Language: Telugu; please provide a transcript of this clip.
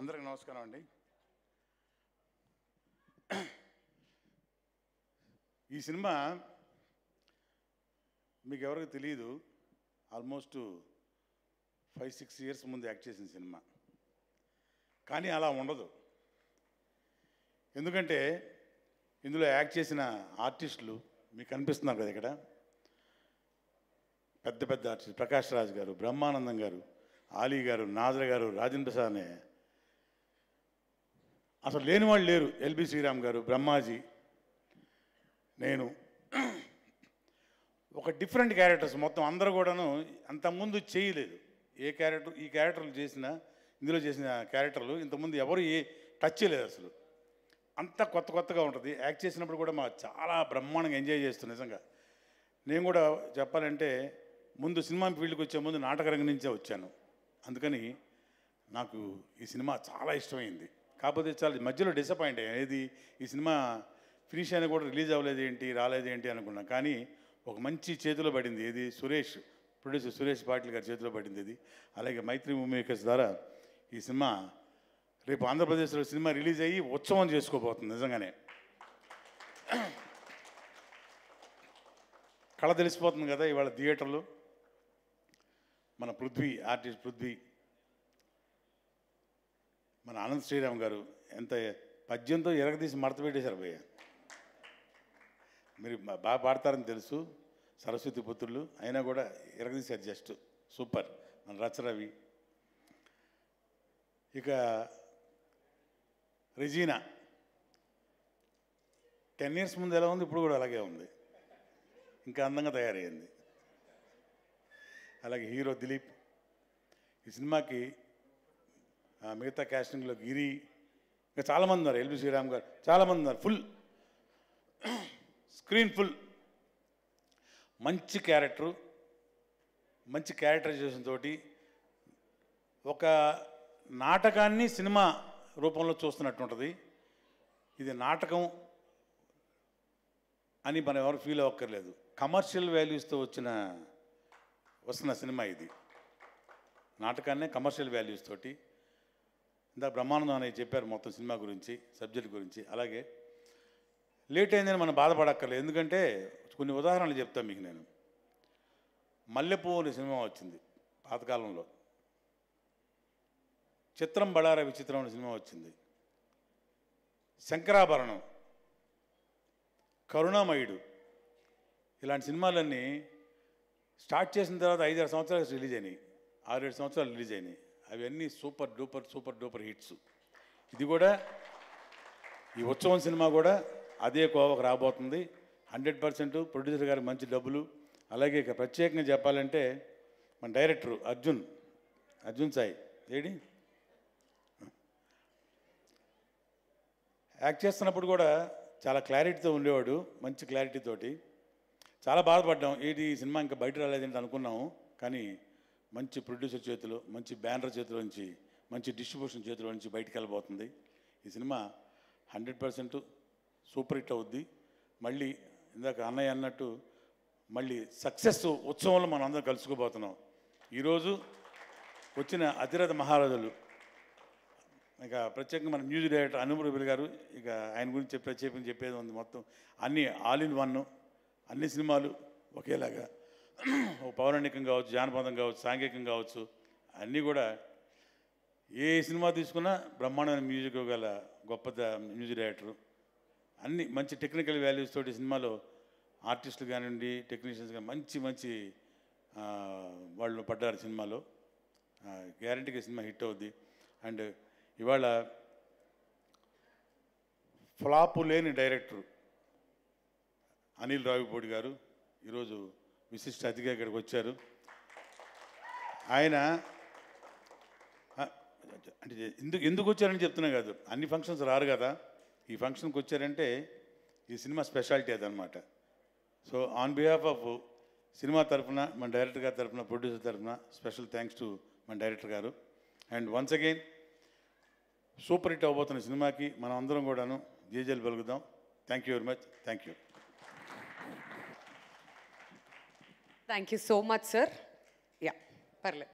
అందరికి నమస్కారం అండి. ఈ సినిమా మీకు ఎవరికి తెలియదు ఆల్మోస్ట్ ఫైవ్ సిక్స్ ఇయర్స్ ముందు యాక్ట్ చేసిన సినిమా. కానీ అలా ఉండదు. ఎందుకంటే ఇందులో యాక్ట్ చేసిన ఆర్టిస్టులు మీకు కనిపిస్తున్నారు కదా ఇక్కడ. పెద్ద పెద్ద ఆర్టిస్ట్ ప్రకాష్ రాజ్ గారు బ్రహ్మానందం గారు ఆలీ గారు నాజర్ గారు రాజేంద్ర ప్రసాద్ అనే అసలు లేని వాళ్ళు లేరు. ఎల్బి శ్రీరామ్ గారు బ్రహ్మాజీ నేను. ఒక డిఫరెంట్ క్యారెక్టర్స్ మొత్తం అందరూ కూడాను అంతకుముందు చేయలేదు. ఏ క్యారెక్టర్ ఈ క్యారెక్టర్లు చేసిన ఇందులో చేసిన క్యారెక్టర్లు ఇంతకుముందు ఎవరు ఏ టచ్ చేయలేదు అసలు. అంత కొత్త కొత్తగా ఉంటుంది. యాక్ట్ చేసినప్పుడు కూడా మా చాలా బ్రహ్మాండంగా ఎంజాయ్ చేస్తుంది నిజంగా. నేను కూడా చెప్పాలంటే ముందు సినిమా ఫీల్డ్కి వచ్చే ముందు నాటకరంగం నుంచే వచ్చాను. అందుకని నాకు ఈ సినిమా చాలా ఇష్టమైంది. కాకపోతే చాలా మధ్యలో డిసప్పాయింట్ అయ్యాను. ఏది? ఈ సినిమా ఫినిష్ అయినా కూడా రిలీజ్ అవ్వలేదు ఏంటి? రాలేదు ఏంటి అనుకున్నాను కానీ ఒక మంచి చేతిలో పడింది. ఏది? సురేష్ ప్రొడ్యూసర్ సురేష్ పాటిల్ గారి చేతిలో పడింది ఇది. అలాగే మైత్రి మూవీ ద్వారా ఈ సినిమా రేపు ఆంధ్రప్రదేశ్లో సినిమా రిలీజ్ అయ్యి ఉత్సవం చేసుకోబోతుంది నిజంగానే. కళ తెలిసిపోతుంది కదా ఇవాళ థియేటర్లో మన పృథ్వీ ఆర్టిస్ట్ పృథ్వీ మన ఆనంద్ శ్రీరామ్ గారు ఎంత పద్యంతో ఎరగదీసి మడత పెట్టేశారు భయ్య. మీరు బాగా పాడతారని తెలుసు. సరస్వతి పుత్రులు అయినా కూడా ఎరగదీశారు జస్ట్ సూపర్. మన రచరవి ఇక రెజీనా. టెన్ ఇయర్స్ ముందు ఎలా ఉంది? ఇప్పుడు కూడా అలాగే ఉంది. ఇంకా అందంగా తయారయ్యింది. అలాగే హీరో దిలీప్. ఈ సినిమాకి మిగతా క్యాస్టింగ్లో గిరి ఇంకా చాలామంది ఉన్నారు ఎల్బి శ్రీరామ్ గారు చాలామంది ఉన్నారు ఫుల్ స్క్రీన్ ఫుల్. మంచి క్యారెక్టరు మంచి క్యారెక్టరైజేషన్ తోటి ఒక నాటకాన్ని సినిమా రూపంలో చూస్తున్నట్టు ఉంటుంది ఇది నాటకం అని మనం ఎవరు ఫీల్ అవ్వక్కర్లేదు. కమర్షియల్ వాల్యూస్తో వచ్చిన వస్తున్న సినిమా ఇది. నాటకాన్నే కమర్షియల్ వాల్యూస్ తోటి ఇందా బ్రహ్మానందం అనేది చెప్పారు మొత్తం సినిమా గురించి సబ్జెక్ట్ గురించి. అలాగే లేట్ అయిందని మనం బాధపడక్కర్లేదు. ఎందుకంటే కొన్ని ఉదాహరణలు చెప్తాను మీకు నేను. మల్లెపూ అనే సినిమా వచ్చింది పాతకాలంలో. చిత్రం బడార విచిత్రం అనే సినిమా వచ్చింది. శంకరాభరణం కరుణామయుడు ఇలాంటి సినిమాలన్నీ స్టార్ట్ చేసిన తర్వాత ఐదారు సంవత్సరాలు రిలీజ్ అయినాయి. ఆరేడు సంవత్సరాలు రిలీజ్ అయినాయి. అవన్నీ super duper super duper hits. ఇది కూడా ఈ ఉత్సవం సినిమా కూడా అదే కోవకు రాబోతుంది. హండ్రెడ్ పర్సెంట్ ప్రొడ్యూసర్ గారు మంచి డబ్బులు. అలాగే ఇక ప్రత్యేకంగా చెప్పాలంటే మన director Arjun Arjun Sai. AD? Act చేస్తున్నప్పుడు కూడా చాలా క్లారిటీతో ఉండేవాడు మంచి క్లారిటీతోటి. చాలా బాధపడ్డాం ఏంటి ఈ సినిమా ఇంకా బయట రాలేదంటే అనుకున్నాము. కానీ మంచి ప్రొడ్యూసర్ చేతిలో మంచి బ్యానర్ చేతిలో నుంచి మంచి డిస్ట్రిబ్యూషన్ చేతిలో నుంచి బయటికి వెళ్ళబోతుంది. ఈ cinema hundred percent super hit అవుద్ది. మళ్ళీ ఇందాక అన్నయ్య అన్నట్టు మళ్ళీ సక్సెస్ ఉత్సవంలో మనం అందరం కలుసుకోబోతున్నాం. ఈరోజు వచ్చిన అతిరథ మహారాజులు ఇక ప్రత్యేకంగా మన మ్యూజిక్ డైరెక్టర్ అనుమరుబుల్ గారు ఇక ఆయన గురించి చెప్పే ప్రత్యేకంగా చెప్పేది ఉంది మొత్తం. అన్ని ఆల్ ఇన్ వన్ అన్ని సినిమాలు ఒకేలాగా. పౌరాణికం కావచ్చు జానపదం కావచ్చు సాంఘికం కావచ్చు అన్నీ కూడా ఏ సినిమా తీసుకున్నా బ్రహ్మాండమైన మ్యూజిక్ గల గొప్ప ద- మ్యూజిక్ డైరెక్టరు అన్ని మంచి టెక్నికల్ వాల్యూస్ తోటి సినిమాలో ఆర్టిస్టులు కానివ్వండి టెక్నీషియన్స్ కానీ మంచి మంచి వాళ్ళు పడ్డారు సినిమాలో. గ్యారంటీగా సినిమా హిట్ అవుద్ది. అండ్ ఇవాళ ఫ్లాపు లేని డైరెక్టర్ అనిల్ రావిపూడి గారు ఈరోజు విశిష్ట అతిథిగా ఇక్కడికి వచ్చారు. ఆయన అంటే ఎందుకు ఎందుకు వచ్చారని చెప్తున్నా కాదు. అన్ని ఫంక్షన్స్ రారు కదా. ఈ ఫంక్షన్కి వచ్చారంటే ఈ సినిమా స్పెషాలిటీ అదనమాట. So on behalf of cinema తరఫున మన డైరెక్టర్ గారి తరఫున ప్రొడ్యూసర్ తరఫున స్పెషల్ థ్యాంక్స్ టు మన డైరెక్టర్ గారు. And once again super hit అవబోతున్న సినిమాకి మనం అందరం కూడాను జేజేలు పలుకుదాం. Thank you very much thank you thank you so much sir yeah పర్లేదు